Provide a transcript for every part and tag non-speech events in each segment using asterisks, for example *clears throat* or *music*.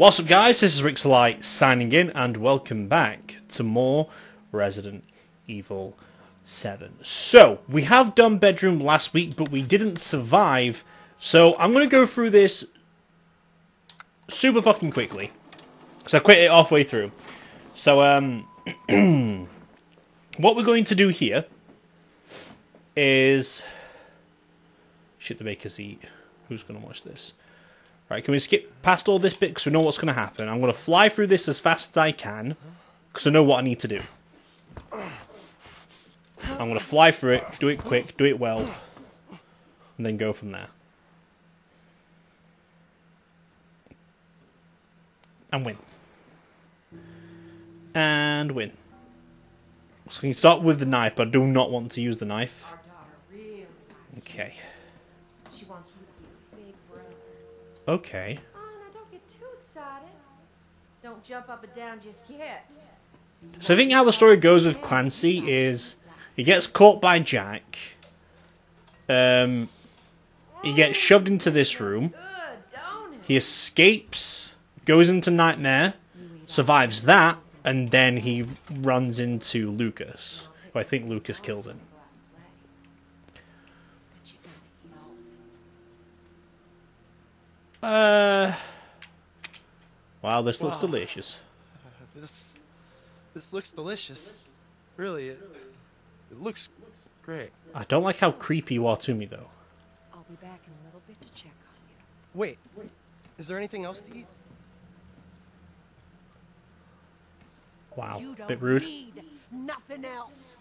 What's up guys, this is Rixxalight signing in and welcome back to more Resident Evil 7. So, we have done bedroom last week but we didn't survive, so I'm going to go through this super fucking quickly. So I quit it halfway through. So, um, *clears throat* what we're going to do here is... Shit the makers eat. Who's going to watch this? Right, can we skip past all this bit because we know what's going to happen? I'm going to fly through this as fast as I can because I know what I need to do. I'm going to fly through it, do it quick, do it well, and then go from there. And win. And win. So we can start with the knife, but I do not want to use the knife. Our daughter really likes Okay. you. She wants you to be a big brother. Okay. Oh, now don't get too excited. Don't jump up and down just yet. So I think how the story goes with Clancy is he gets caught by Jack. Um, he gets shoved into this room. Good, don't it? He escapes, goes into Nightmare, survives that, and then he runs into Lucas. Who I think Lucas kills him. But you gotta eat all of it. Uh, wow, this looks Wow. delicious. This this looks delicious. Really, it, it looks great. I don't like how creepy you are to me though. I'll be back in a little bit to check on you. Wait, is there anything else to eat? Wow, You don't bit rude. need nothing else.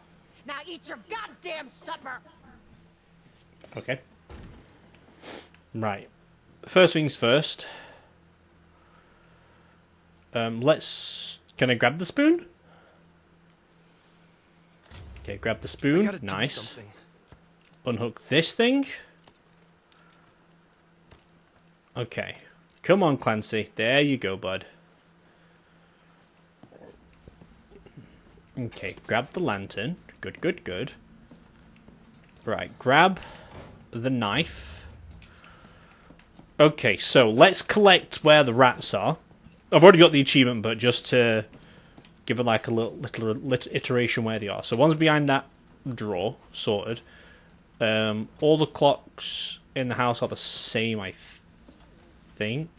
Now eat your goddamn supper. Okay. Right. First things first. Um, let's. Can I grab the spoon? Okay, grab the spoon. Nice. Unhook this thing. Okay. Come on, Clancy. There you go, bud. Okay, grab the lantern. Good, good, good. Right, grab the knife. Okay, so let's collect where the rats are. I've already got the achievement, but just to give it like a little, little, little iteration where they are. So one's behind that drawer, sorted. Um, all the clocks in the house are the same, I th- think.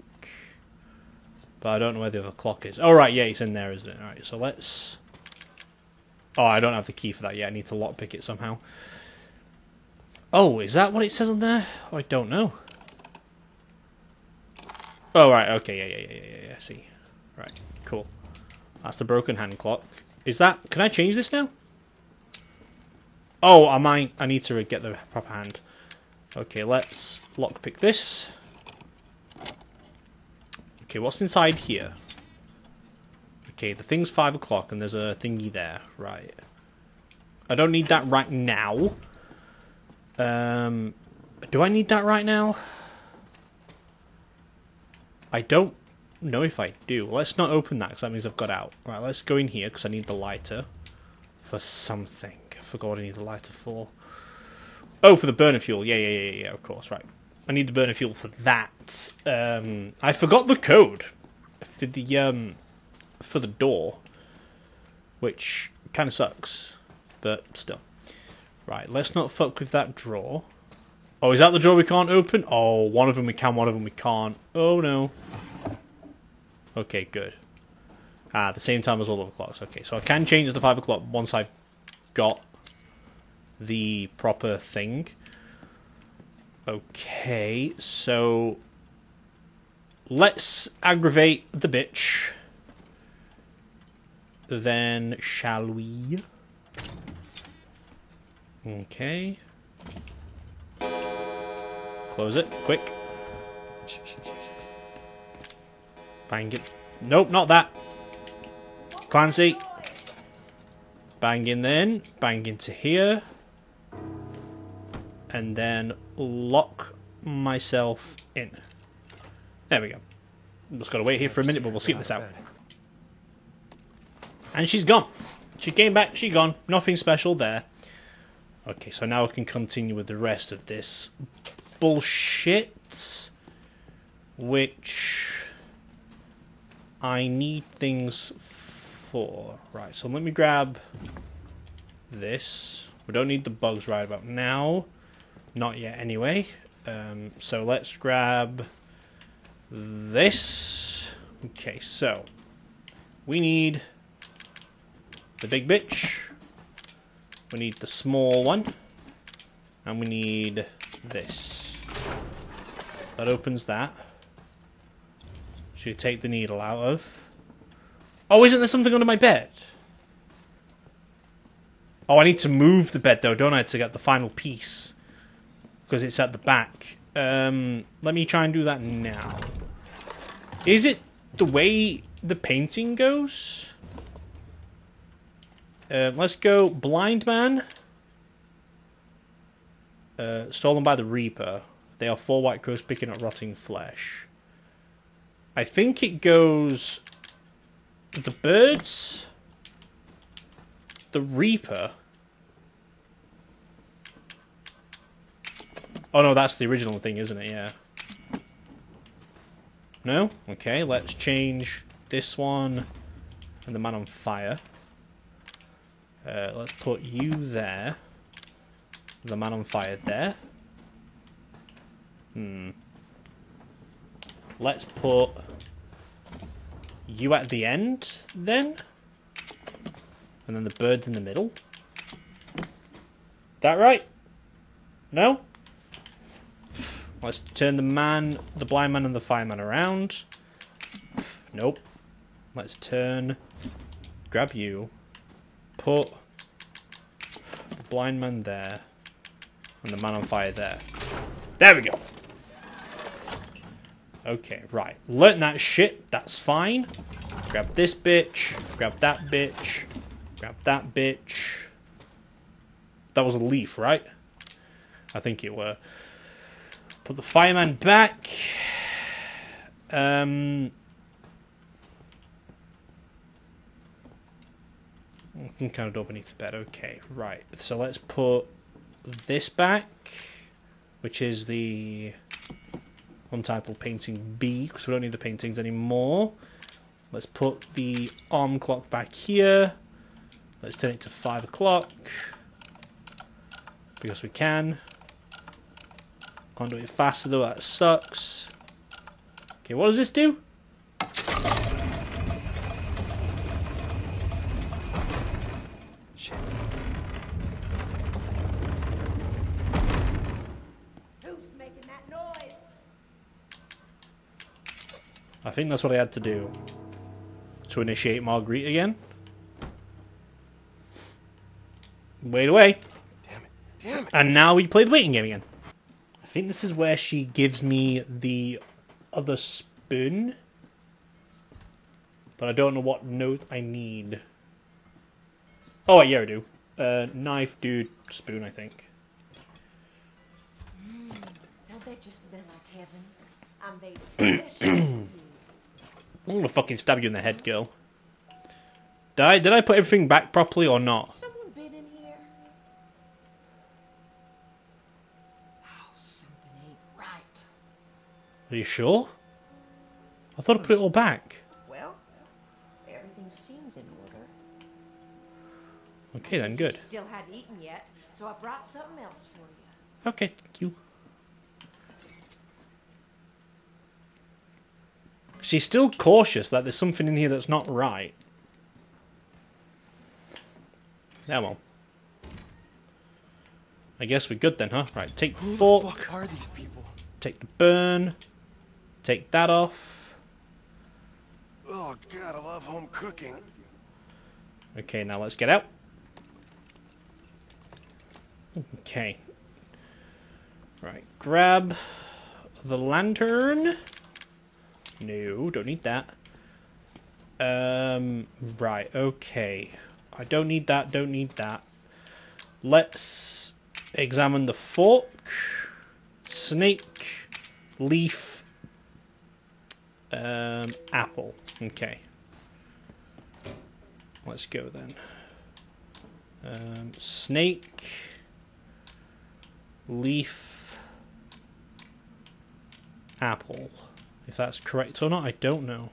But I don't know where the other clock is. Oh, right, yeah, it's in there, isn't it? Alright, so let's... Oh, I don't have the key for that yet. I need to lockpick it somehow. Oh, is that what it says on there? Oh, I don't know. Oh, right, okay, yeah, yeah, yeah, yeah, yeah, see. Right, cool. That's the broken hand clock. Is that... Can I change this now? Oh, I might... I need to get the proper hand. Okay, let's lockpick this. Okay, what's inside here? Okay, the thing's 5 o'clock and there's a thingy there. Right. I don't need that right now. Um, do I need that right now? I don't know if I do. Let's not open that because that means I've got out. Right, let's go in here because I need the lighter for something. I forgot what I need the lighter for. Oh, for the burner fuel. Yeah, yeah, yeah, yeah, of course, right. I need the burner fuel for that. Um, I forgot the code for the um for the door, which kind of sucks, but still. Right, let's not fuck with that drawer. Oh, is that the drawer we can't open? Oh, one of them we can, one of them we can't. Oh no. Okay, good. Ah, at the same time as all of the clocks. Okay, so I can change to five o'clock once I've got the proper thing. Okay, so let's aggravate the bitch. Then shall we? Okay. Close it, quick. Bang it. Nope, not that. Clancy. Bang in then. Bang into here. And then lock myself in. There we go. Just gotta wait here for a minute, but we'll skip this out. And she's gone. She came back, she gone. Nothing special there. Okay, so now I can continue with the rest of this bullshit. Which I need things for. Right, so let me grab this. We don't need the bugs right about now. Not yet, anyway. Um, so let's grab this. Okay, so we need the big bitch. We need the small one. And we need this. That opens that. Should take the needle out of. Oh, isn't there something under my bed? Oh, I need to move the bed though, don't I, to get the final piece. Because it's at the back. Um, let me try and do that now. Is it the way the painting goes? Uh, let's go Blind Man. Uh, stolen by the Reaper. They are four white crows picking up rotting flesh. I think it goes the birds, the Reaper. Oh no, that's the original thing, isn't it? Yeah. No? Okay, let's change this one and the man on fire. Uh, let's put you there. The man on fire there. Hmm. Let's put you at the end, then? And then the birds in the middle? That right? No? Let's turn the man, the blind man and the fireman around. Nope. Let's turn, grab you, put the blind man there, and the man on fire there. There we go. Okay, right. Learn that shit. That's fine. Grab this bitch. Grab that bitch. Grab that bitch. That was a leaf, right? I think it were. Put the fireman back. Um... I can kind of door beneath the bed. Okay, right. So let's put this back, which is the untitled painting B, because we don't need the paintings anymore. Let's put the arm clock back here. Let's turn it to 5 o'clock. Because we can. Can't do it faster though, that sucks. Okay, what does this do? Shit. Who's making that noise? I think that's what I had to do. To initiate Marguerite again. Wait away. Damn it. Damn it. And now we play the waiting game again. I think this is where she gives me the other spoon. But I don't know what note I need. Oh, yeah, I do. Uh, knife, dude, spoon, I think. Don't they just smell like heaven? I'm made especially for you. I'm gonna fucking stab you in the head, girl. Did I, did I put everything back properly or not? Someone been in here? Oh, something ain't right. Are you sure? I thought I put it all back. Well, everything seems in order. Okay then, good. Still hadn't eaten yet, so I brought something else for you. Okay, thank you. She's still cautious that there's something in here that's not right. Yeah, well. I guess we're good then, huh? Right, take the Who the fork, fuck are these people? take the burn, take that off. Oh god, I love home cooking. Okay, now let's get out. Okay. Right, grab the lantern. No, don't need that. Um, right, okay. I don't need that, don't need that. Let's examine the fork, snake, leaf, um, apple. Okay. Let's go then. Um, snake, leaf, apple. If that's correct or not, I don't know.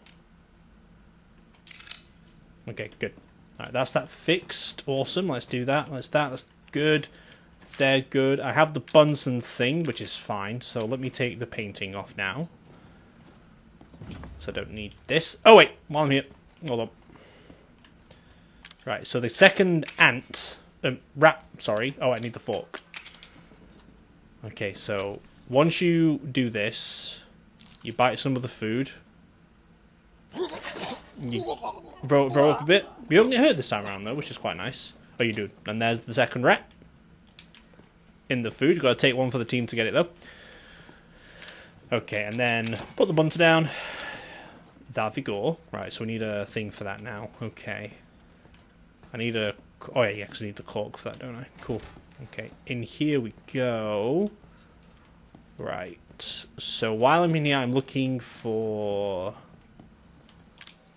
Okay, good. Alright, that's that fixed. Awesome. Let's do that. Let's that. That's good. They're good. I have the Bunsen thing, which is fine. So let me take the painting off now. So I don't need this. Oh, wait. While I'm here. Hold on. Right, so the second ant... Um, rat, sorry. Oh, I need the fork. Okay, so once you do this, you bite some of the food. You roll, roll up a bit. You don't get hurt this time around, though, which is quite nice. Oh, you do. And there's the second rat. In the food. You've got to take one for the team to get it, though. Okay, and then put the bunter down. That vigor. Right, so we need a thing for that now. Okay. I need a... Oh, yeah, yeah, I need the cork for that, don't I? Cool. Okay, in here we go. Right. So while I'm in here, I'm looking for...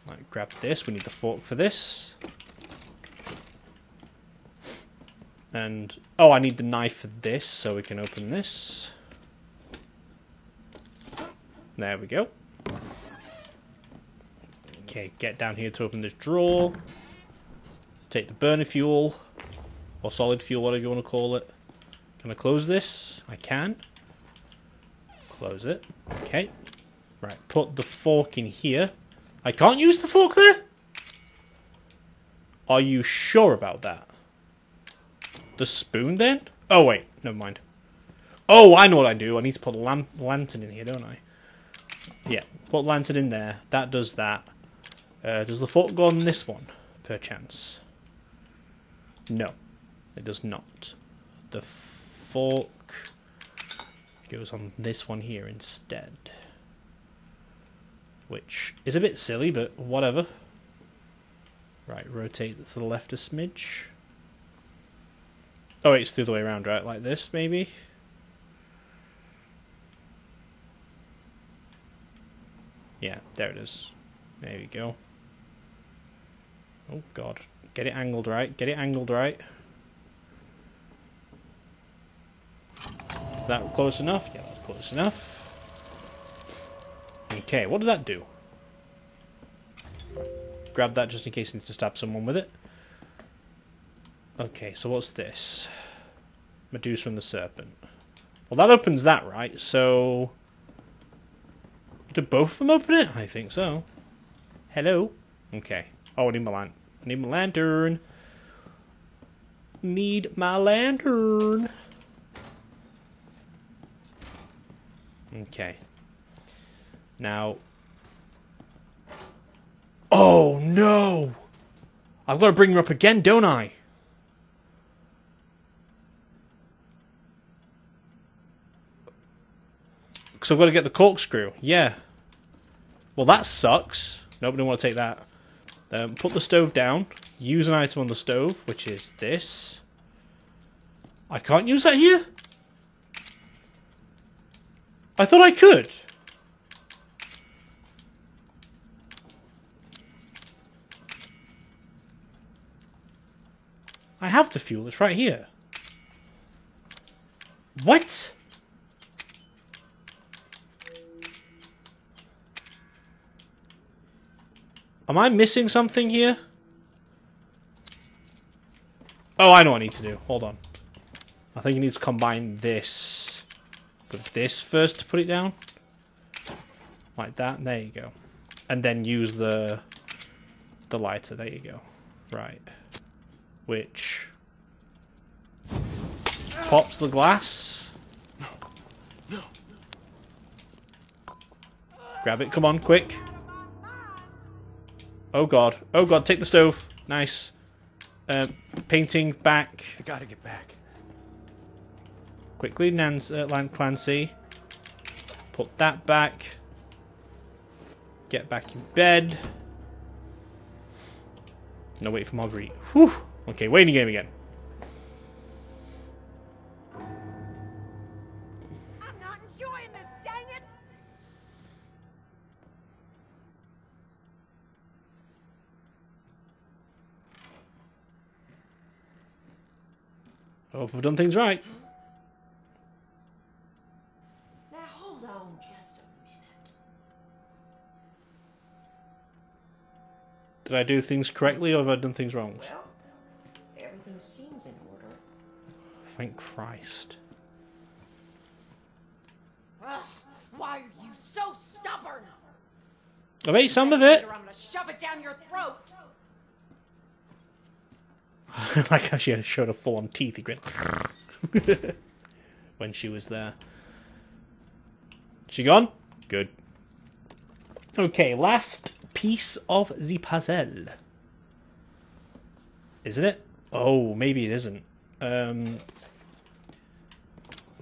Right, grab this. We need the fork for this. And... Oh, I need the knife for this, so we can open this. There we go. Okay, get down here to open this drawer. Take the burner fuel. Or solid fuel, whatever you want to call it. Can I close this? I can. Close it. Okay. Right, put the fork in here. I can't use the fork there? Are you sure about that? The spoon then? Oh wait, never mind. Oh, I know what I do. I need to put a lamp lantern in here, don't I? Yeah, put lantern in there. That does that. Uh, does the fork go on this one, perchance? No, it does not. The fork goes on this one here instead. Which is a bit silly, but whatever. Right, rotate to the left a smidge. Oh, it's the other way around, right? Like this, maybe? Yeah, there it is. There we go. Oh, God. Get it angled right. Get it angled right. That close enough? Yeah, that's close enough. Okay, what did that do? Grab that just in case you need to stab someone with it. Okay, so what's this? Medusa and the Serpent. Well, that opens that, right? So... Do both of them open it? I think so. Hello? Okay. Oh, I need my, lan I need my lantern. Need my lantern. Okay. Now... Oh, no! I've got to bring her up again, don't I? Because I've got to get the corkscrew. Yeah. Well, that sucks. Nobody want to take that. Um, put the stove down. Use an item on the stove, which is this. I can't use that here? I thought I could. I have the fuel. It's right here. What? Am I missing something here? Oh, I know what I need to do. Hold on. I think you need to combine this with this first to put it down. Like that. There you go. And then use the the lighter. There you go. Right. Which pops the glass. Grab it. Come on, quick. Oh god. Oh god, take the stove. Nice. Uh, painting back. I gotta get back. Quickly, Nance, uh, Clancy. Put that back. Get back in bed. No, wait for Marguerite. Whew. Okay, waiting game again. I'm not enjoying this, dang it! Hope we've done things right. Did I do things correctly or have I done things wrong? Well, everything seems in order. Thank Christ. Ugh, why are you so stubborn? I've ate some of it. I'm gonna shove it down your throat. *laughs* like how she showed a full on teethy grin *laughs* when she was there. She gone? Good. Okay, last piece of the puzzle. Isn't it? Oh, maybe it isn't. Um.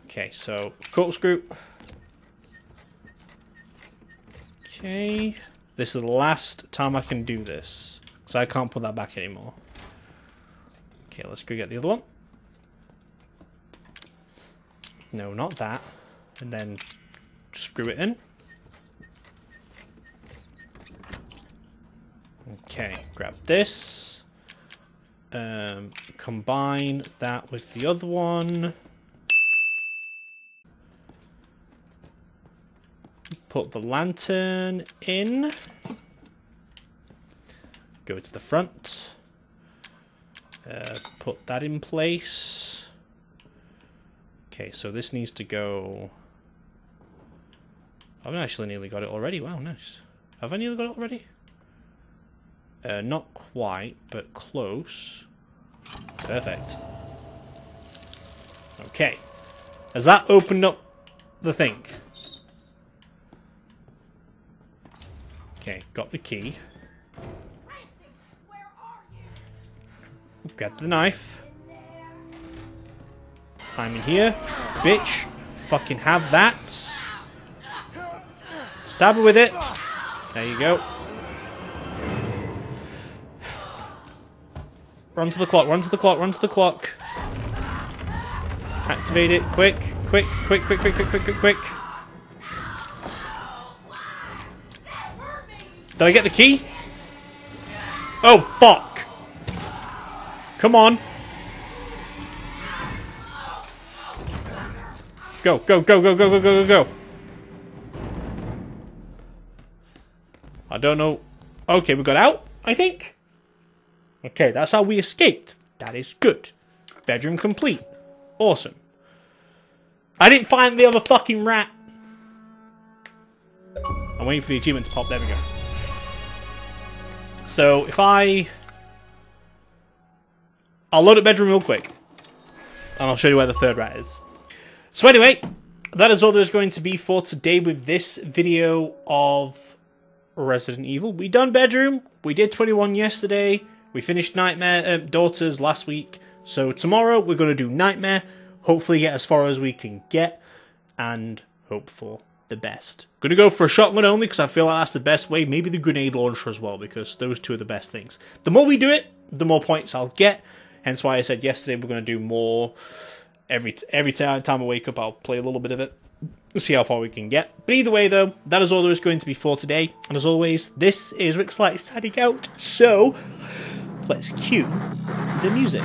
Okay, so corkscrew. Okay, this is the last time I can do this, so I can't put that back anymore. Okay, let's go get the other one. No, not that. And then screw it in. Okay, grab this. Um, combine that with the other one. Put the lantern in. Go to the front. Uh, put that in place. Okay, so this needs to go... I've actually nearly got it already. Wow, nice. Have I nearly got it already? Uh, not quite, but close. Perfect. Okay. Has that opened up the thing? Okay, got the key. Get the knife. I'm in here. Bitch. Fucking have that. Stab her with it. There you go. Run to the clock, run to the clock, run to the clock. Activate it. Quick, quick, quick, quick, quick, quick, quick, quick, quick. Did I get the key? Oh, fuck. Come on. Go, go, go, go, go, go, go, go, go. I don't know. Okay, we got out, I think. Okay, that's how we escaped. That is good. Bedroom complete. Awesome. I didn't find the other fucking rat. I'm waiting for the achievement to pop. There we go. So, if I... I'll load up bedroom real quick. And I'll show you where the third rat is. So anyway, that is all there's going to be for today with this video of Resident Evil. We done bedroom. We did 21 yesterday. We finished Nightmare uh, Daughters last week. So tomorrow we're going to do Nightmare. Hopefully get as far as we can get. And hope for the best. Going to go for a shotgun only because I feel like that's the best way. Maybe the grenade launcher as well because those two are the best things. The more we do it, the more points I'll get. Hence why I said yesterday we're going to do more. Every every time I wake up, I'll play a little bit of it. See how far we can get. But either way, though, that is all there is going to be for today. And as always, this is Rixxalight signing out. So, let's cue the music.